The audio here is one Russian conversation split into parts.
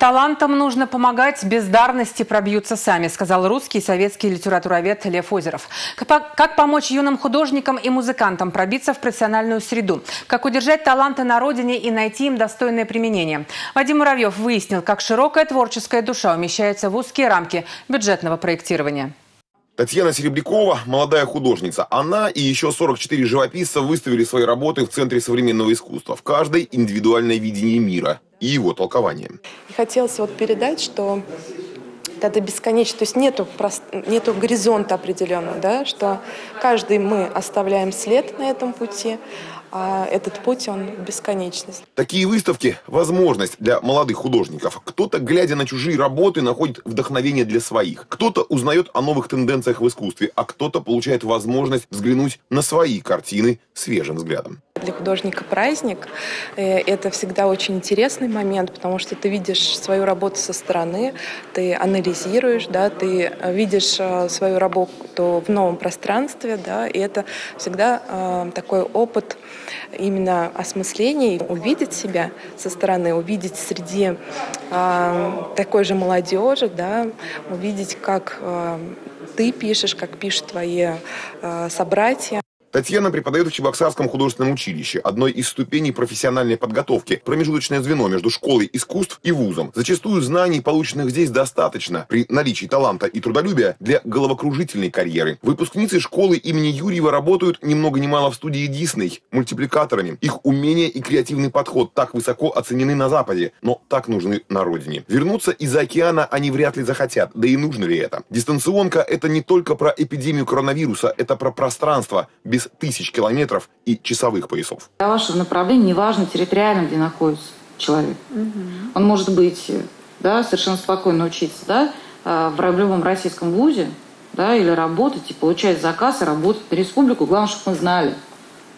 Талантам нужно помогать, бездарности пробьются сами, сказал русский и советский литературовед Лев Озеров. Как помочь юным художникам и музыкантам пробиться в профессиональную среду? Как удержать таланты на родине и найти им достойное применение? Вадим Муравьев выяснил, как широкая творческая душа умещается в узкие рамки бюджетного проектирования. Татьяна Серебрякова – молодая художница. Она и еще 44 живописца выставили свои работы в Центре современного искусства. В каждой индивидуальное видение мира и его толкование. И хотелось вот передать, что это бесконечно, то есть нету, нету горизонта определенного, да, что каждый мы оставляем след на этом пути, а этот путь, он бесконечность. Такие выставки – возможность для молодых художников. Кто-то, глядя на чужие работы, находит вдохновение для своих. Кто-то узнает о новых тенденциях в искусстве, а кто-то получает возможность взглянуть на свои картины свежим взглядом. Для художника праздник э, – это всегда очень интересный момент, потому что ты видишь свою работу со стороны, ты анализируешь, да, ты видишь э, свою работу в новом пространстве, да, и это всегда э, такой опыт именно осмысления, увидеть себя со стороны, увидеть среди э, такой же молодежи, да, увидеть, как э, ты пишешь, как пишут твои э, собратья. Татьяна преподает в Чебоксарском художественном училище, одной из ступеней профессиональной подготовки, промежуточное звено между школой искусств и вузом. Зачастую знаний, полученных здесь, достаточно при наличии таланта и трудолюбия для головокружительной карьеры. Выпускницы школы имени Юрьева работают ни много ни мало в студии Дисней, мультипликаторами. Их умение и креативный подход так высоко оценены на Западе, но так нужны на родине. Вернуться из-за океана они вряд ли захотят, да и нужно ли это? Дистанционка – это не только про эпидемию коронавируса, это про пространство, без без тысяч километров и часовых поясов. Для вашего направления неважно территориально, где находится человек. Угу. Он может быть да, совершенно спокойно учиться да, а, в любом российском вузе да, или работать и получать заказ и работать на республику. Главное, чтобы мы знали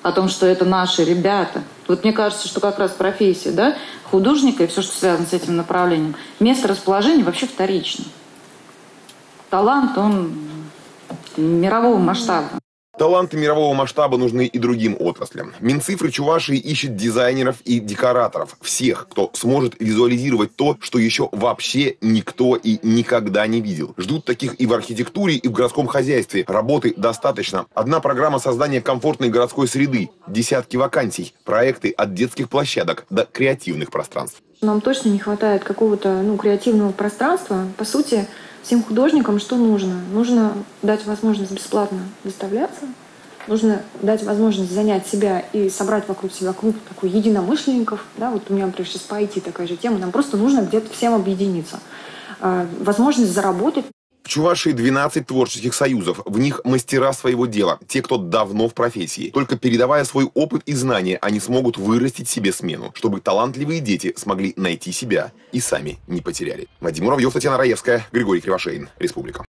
о том, что это наши ребята. Вот мне кажется, что как раз профессия да, художника и все, что связано с этим направлением, место расположения вообще вторично. Талант, он мирового масштаба. Таланты мирового масштаба нужны и другим отраслям. Минцифры Чувашии ищет дизайнеров и декораторов. Всех, кто сможет визуализировать то, что еще вообще никто и никогда не видел. Ждут таких и в архитектуре, и в городском хозяйстве. Работы достаточно. Одна программа создания комфортной городской среды. Десятки вакансий. Проекты от детских площадок до креативных пространств. Нам точно не хватает какого-то ну, креативного пространства. По сути, всем художникам что нужно? Нужно дать возможность бесплатно выставляться, нужно дать возможность занять себя и собрать вокруг себя клуб такой единомышленников. Да, вот у меня, например, сейчас по IT такая же тема. Нам просто нужно где-то всем объединиться. А, возможность заработать. В Чувашии 12 творческих союзов. В них мастера своего дела, те, кто давно в профессии. Только передавая свой опыт и знания, они смогут вырастить себе смену, чтобы талантливые дети смогли найти себя и сами не потеряли. Вадим Муравьев, Татьяна Раевская, Григорий Кривошеин, Республика.